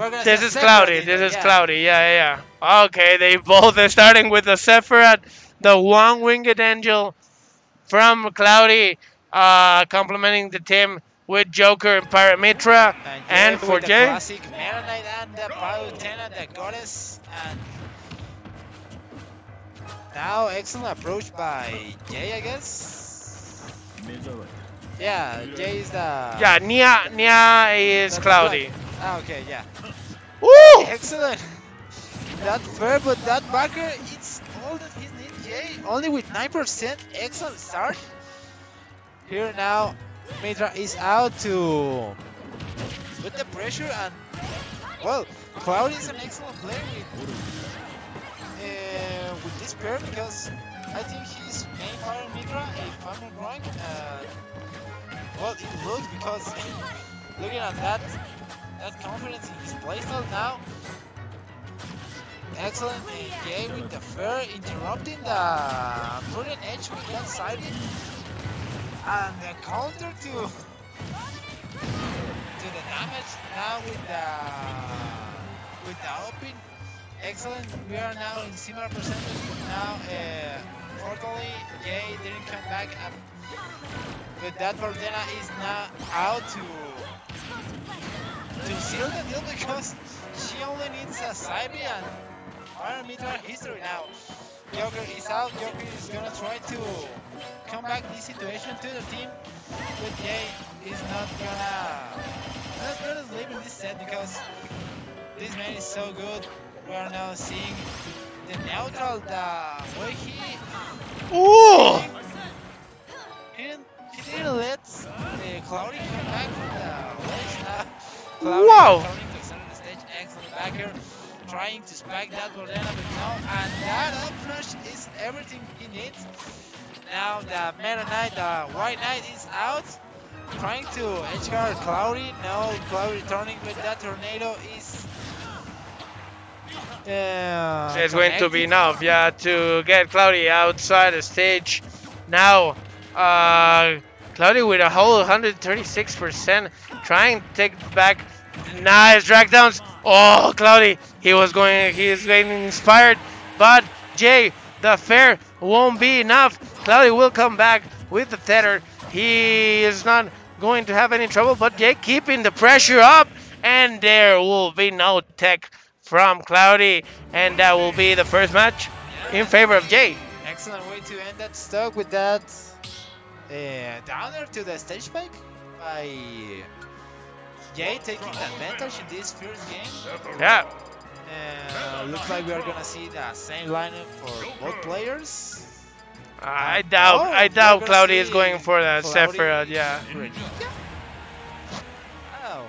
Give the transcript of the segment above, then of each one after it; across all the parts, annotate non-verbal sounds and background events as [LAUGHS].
We're gonna This is cloudy. This is yeah. cloudy. Yeah, yeah, yeah. Okay, they both are starting with the Sephiroth, the one-winged angel from Cloudy, uh, complementing the team with Joker and Pyra Mythra. And, And for with the Yei? classic Meta and the Palutena, the goddess, and now excellent approach by Yei, I guess. Yeah, Yei is the Yeah, Nia, Nia is the Cloudy. Ah, okay, yeah. Woo! Excellent. That fair, but that backer, it's all that he needs, Yei. Only with 9%. Excellent start. Here now, Mythra is out to put the pressure and, well, Cloud is an excellent player with, uh, with this pair because I think he's main fire Mythra, if I'm not wrong. Uh, well, it looks because [LAUGHS] looking at that that confidence in his playstyle now. Excellent Yei with the fair interrupting the prudent edge with that side and the counter to to the damage now with the with the open. Excellent. We are now in similar percentage, but now uh, fortunately Yei didn't come back up. But that Vardena is now out to to seal the deal because she only needs a Fire Mythra history now. Joker is out, Joker is gonna try to come back this situation to the team, but Yei is not gonna not gonna sleep in this set because this man is so good. We are now seeing the neutral, the way he Ooh! he didn't, he didn't let uh, the Cloudy come back from the ledge now. Wow. to center the stage, excellent backer, trying to spike that Bordena, but no, and that up flash is everything he needs. Now the Meta Knight, the White Knight is out, trying to edge guard Cloudy, no, Cloudy returning, but that Tornado is uh, It's going to be enough, yeah, to get Cloudy outside the stage. Now, uh, Cloudy with a whole 136%, trying to take back. Nice drag downs. Oh, Cloudy, he was going, he is getting inspired, but Yei, the fair won't be enough. Cloudy will come back with the tether. He is not going to have any trouble, but Yei keeping the pressure up, and there will be no tech from Cloudy, and that will be the first match in favor of Yei. Excellent way to end that stock with that uh, downer to the stage spike by Yei taking advantage in this first game. Yeah, Uh, looks like we are gonna see the same lineup for both players. I doubt, Oh, I doubt gonna Cloudy is going for the Cloudy Sephiroth. Yeah, Oh,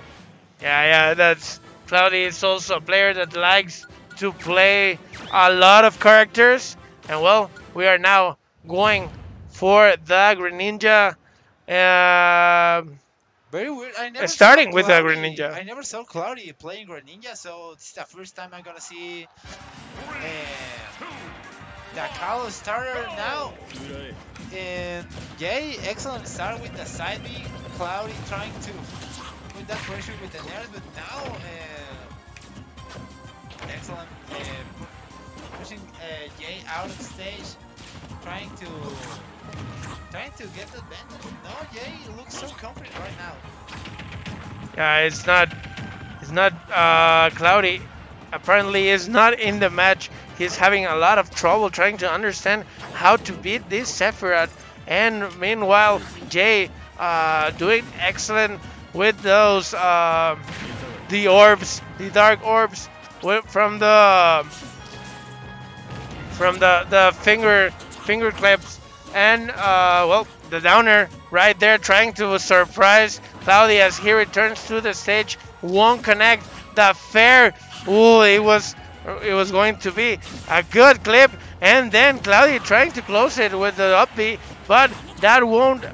yeah, yeah. That's Cloudy is also a player that likes to play a lot of characters, and well, we are now going for the Greninja. Um very weird. I never starting with the Cloudy- Greninja. I never saw Cloudy playing Greninja, so it's the first time I'm gonna see uh, the Kalos starter now. And Yei, excellent start with the side B. Cloudy trying to put that pressure with the nerves, but now uh, excellent uh, pushing uh, Yei out of stage, trying to trying to get the advantage. No, Yei looks so confident right now. Yeah, it's not. It's not uh, Cloudy. Apparently, is not in the match. He's having a lot of trouble trying to understand how to beat this Sephiroth. And meanwhile, Yei uh, doing excellent with those uh, the orbs, the dark orbs from the from the the finger finger clips and uh, well the downer right there trying to surprise Cloudy as he returns to the stage won't connect. The fair Ooh, it was it was going to be a good clip. And then Cloudy trying to close it with the up but that won't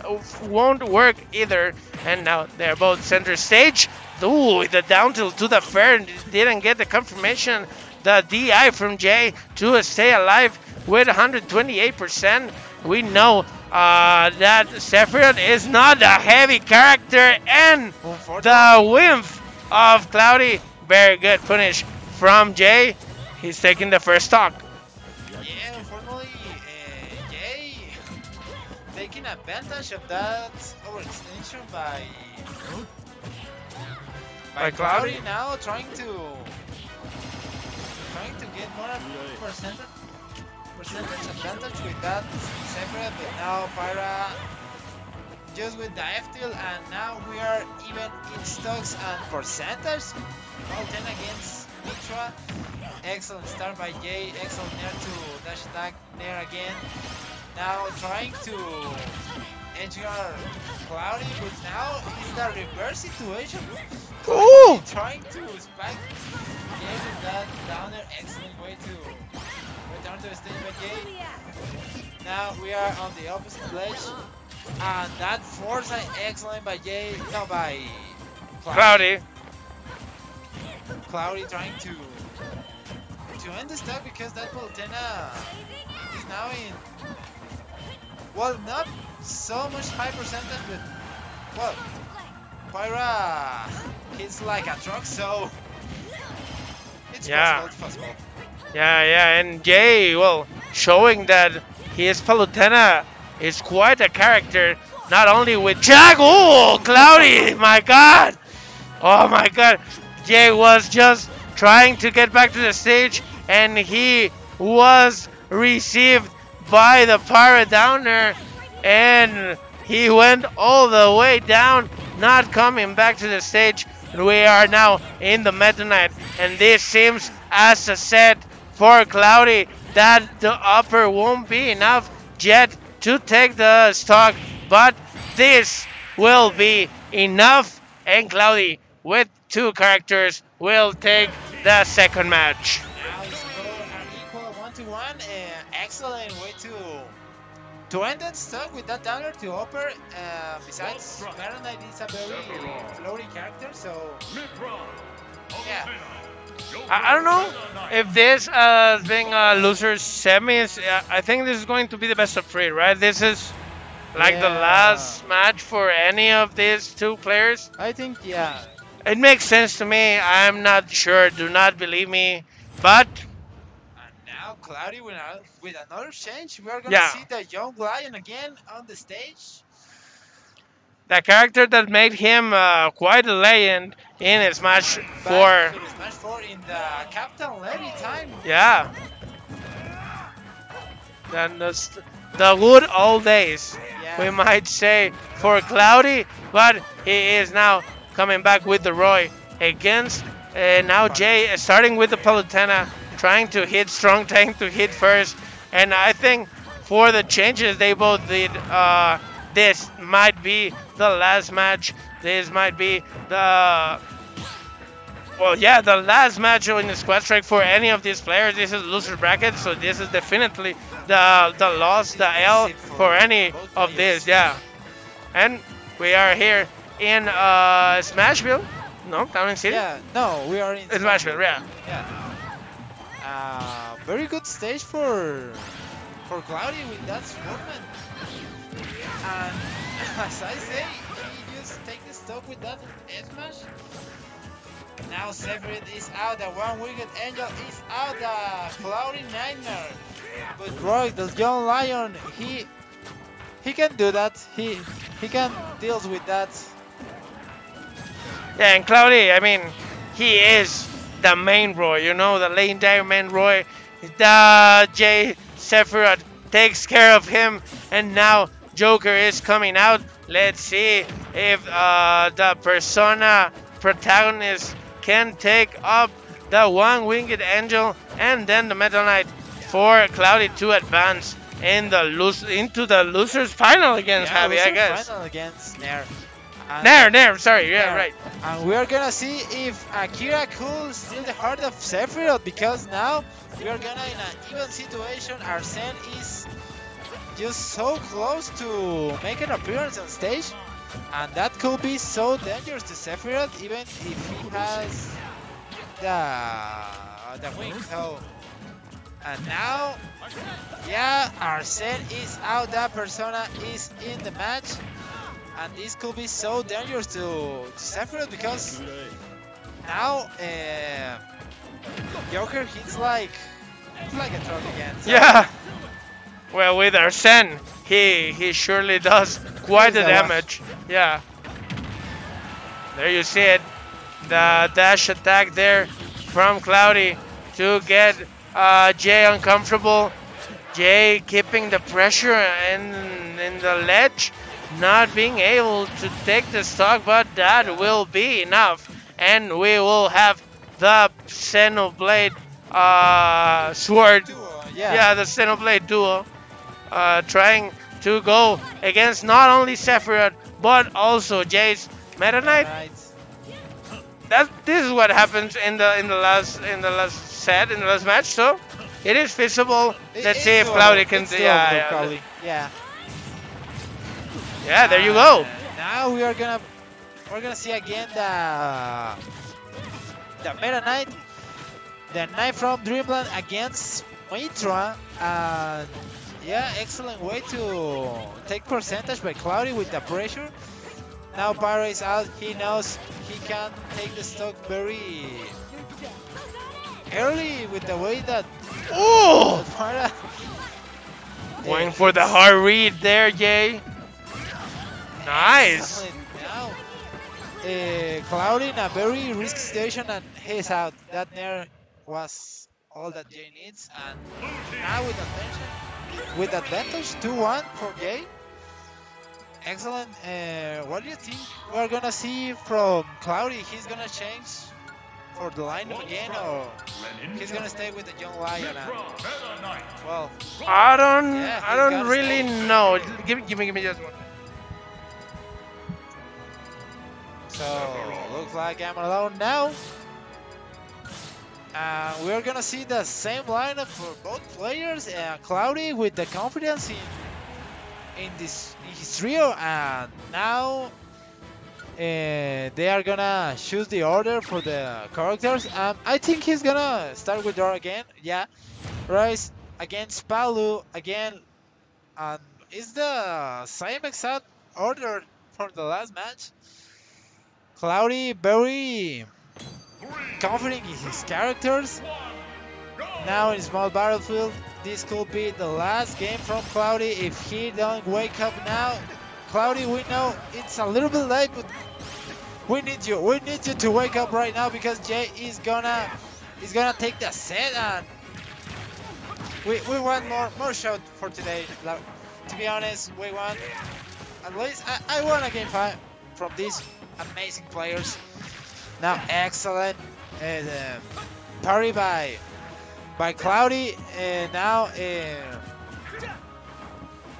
won't work either. And now they're both center stage. Ooh, the down tilt to the fair didn't get the confirmation the DI from Yei to stay alive with 128%. We know uh, that Sephiroth is not a heavy character, and the whiff of Cloudy very good punish from Yei. He's taking the first stock. Yeah, unfortunately, uh, Yei taking advantage of that overextension by By Cloudy? Cloudy now trying to trying to get more percentage percentage advantage with that separate, but now Pyra just with the F tilt, and now we are even in stocks and percentage. All 10 against Mythra. Excellent start by Yei. Excellent nair to dash attack nair again. Now trying to edgeguard Cloudy, but now it's the reverse situation. Ooh! Trying to spike Yei with that downer. Excellent way to return to the stage by Yei. Now we are on the opposite ledge. And that foresight excellent by Yei. No, by Cloudy. Cloudy trying to to end the stock because that Palutena is now in well not so much high percentage but well Pyra hits like a truck so it's Yeah. possible, it's possible. Yeah, yeah, and Yei, well, showing that his Palutena is quite a character, not only with Jack, oh, Cloudy, my god! Oh my god, Yei was just trying to get back to the stage, and he was received by the Pyra Downer, and he went all the way down, not coming back to the stage. We are now in the Meta Knight, and this seems as a set for Cloudy that the upper won't be enough yet to take the stock, but this will be enough, and Cloudy with two characters will take the second match. Now equal one to one. Excellent way to to end that stock with that downer to upper. Uh, besides, Baron Knight is a very floaty character, so yeah. I, I don't know if this uh, being a losers semis. uh, I think this is going to be the best of three, right? This is like the last match for any of these two players. I think yeah. It makes sense to me. I'm not sure. Do not believe me, but And Cloudy with, a, with another change. We are gonna Yeah. see the young lion again on the stage. the character that made him uh, quite a legend in for Back to the Smash 4 in the Captain Levy time. yeah. Then the, the good old days. Yeah. we might say, for Cloudy, but he is now coming back with the Roy against uh, now Yei, uh, starting with the Palutena, trying to hit strong tank to hit first, and I think for the changes they both did, uh, this might be the last match. This might be the well, yeah, the last match in the squad strike for any of these players. This is loser bracket, so this is definitely the the loss, the L for any of this. Yeah, and we are here in uh, Smashville. No, Town City. Yeah, no, we are in It's Smashville. Yeah. Yeah. Uh, very good stage for for Cloudy with that Sportman. And [LAUGHS] as I say, he just take the stock with that smash. Now Severin is out, the one wicked angel is out, the Cloudy Nightmare. But Roy, the young lion, he he can do that. He he can deals with that. Yeah, and Cloudy, I mean, he is the main Roy, you know, the legendary main Roy. The Yei Sephiroth takes care of him, and now Joker is coming out. Let's see if uh, the Persona protagonist can take up the one winged angel and then the Meta Knight for Cloudy to advance in the lose into the losers final against Yeah, Javi, I guess. Final against Nair. There, there, sorry, yeah, Nair. right. And we are gonna see if Akira could steal the heart of Sephiroth because now we are gonna in an even situation. Arsene is just so close to make an appearance on stage, and that could be so dangerous to Sephiroth even if he has the the wing. So and now, yeah, Arsene is out. That persona is in the match. And this could be so dangerous to, to Sephiroth because now uh, Joker hits like it's like a truck again. so- Yeah. Well, with Arsene, he he surely does quite the He's the damage. Yeah. There you see it. The dash attack there from Cloudy to get uh, Yei uncomfortable. Yei keeping the pressure in in the ledge, not being able to take the stock, but that will be enough, and we will have the Xenoblade uh, sword Duo, yeah, yeah. the Xenoblade duo, uh, trying to go against not only Sephiroth but also Yei's Meta Knight. That this is what happens in the in the last in the last set in the last match. So it is feasible. Let's see if. Cloudy can. Yeah, yeah, yeah. Yeah. There you go. Now we are gonna we're gonna see again the the Meta Knight, the Knight from Dreamland against Mythra, and yeah, excellent way to take percentage by Cloudy with the pressure. Now Pyra is out. He knows he can take the stock very early with the way that Oh! Going for the hard read there, Yei. Nice. Now, uh, Cloudy in a very risky situation and he's out. That Nair was all that Yei needs. And now with advantage, with advantage 2-1 for Yei. Excellent. Uh, what do you think we're gonna see from Cloudy? He's gonna change for the lineup again, or he's gonna stay with the young lion? And, well, I don't. Yeah, I don't really know. Give me, give me, give me just one. So looks like I'm alone now. We're gonna see the same lineup for both players. Uh, Cloudy with the confidence in in this in his trio, and now uh, they are gonna choose the order for the characters. Um, I think he's gonna start with Dora again. Yeah, Rice against Palu again, and it's the same exact order from the last match. Cloudy very confident in his characters. Now in small battlefield, this could be the last game from Cloudy if he don't wake up now. Cloudy, we know it's a little bit late, but we need you. We need you to wake up right now because Yei is gonna is gonna take the set and we, we want more more shot for today. Like, to be honest, we want at least I, I want a game five from these amazing players. Now excellent. Uh, parry by by Cloudy. And now uh,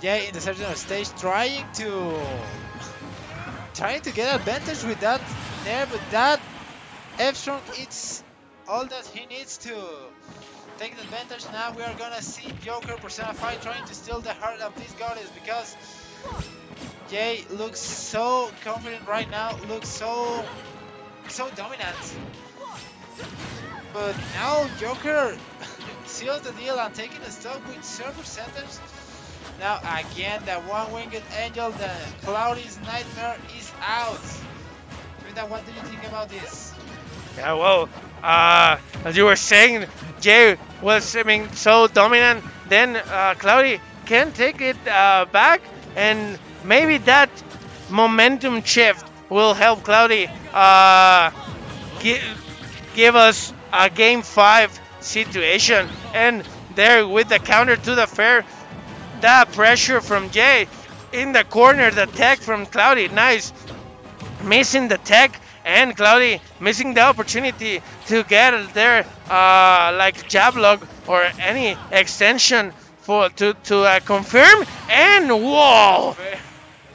yeah in the center stage trying to trying to get advantage with that there but that F strong it's all that he needs to take the advantage. Now we are gonna see Joker Persona 5 trying to steal the heart of this goddess because Yei looks so confident right now looks so so dominant but now Joker [LAUGHS] seals the deal and taking the stock with zero centers. Now again the one-winged angel, the Cloudy's nightmare is out. Trinidad, what do you think about this? Yeah, well, uh, as you were saying, Yei was, I mean, so dominant. Then uh, Cloudy can take it uh, back, and maybe that momentum shift will help Cloudy uh, give, give us a game five situation. And there, with the counter to the fair, that pressure from Yei in the corner, the tech from Cloudy, nice. Missing the tech and Cloudy missing the opportunity to get their uh, like jab log or any extension for to to uh, confirm. And whoa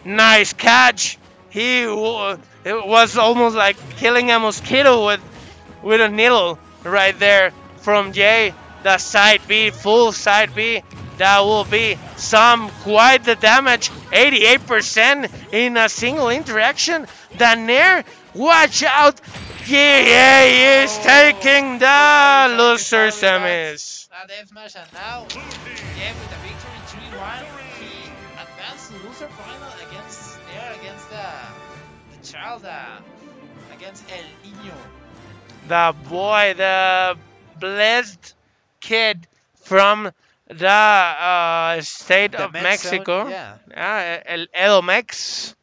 nice catch. He it was almost like killing a mosquito with with a needle right there from Yei. The side B full side B. That will be some quite the damage. 88% in a single interaction. The Nair watch out. Yeah he is oh. taking the loser semis F smash and now yeah with the victory 3-1 he advanced to loser final there against the the child against El Nino. the boy, the blessed kid from the uh, state The of Mex zone, Mexico. Yeah. Yeah, El Edomex.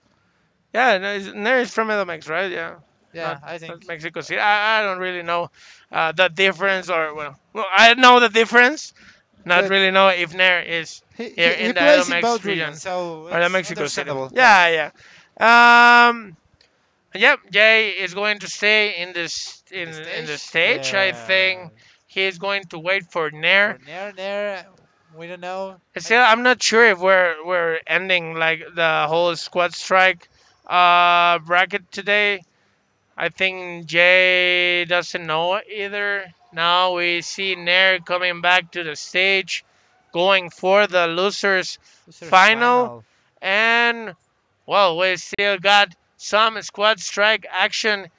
Yeah, no, he's- no, from Edomex, right? Yeah. Yeah, not- I think. Mexico City. I, I don't really know uh, the difference, or well, well, I know the difference. Not But- really know if Nair is He, Here he, in he the in Edomex both region. so or the Mexico City. Yeah, yeah. Um, yep. Yei is going to stay in this in in the stage. I think he's going to wait for Nair. For Nair, Nair, we don't know. Still, I'm not sure if we're we're ending like the whole squad strike uh bracket today. I think Yei doesn't know either. Now we see Nair coming back to the stage, going for the losers This is Final. and well, we still got some squad strike action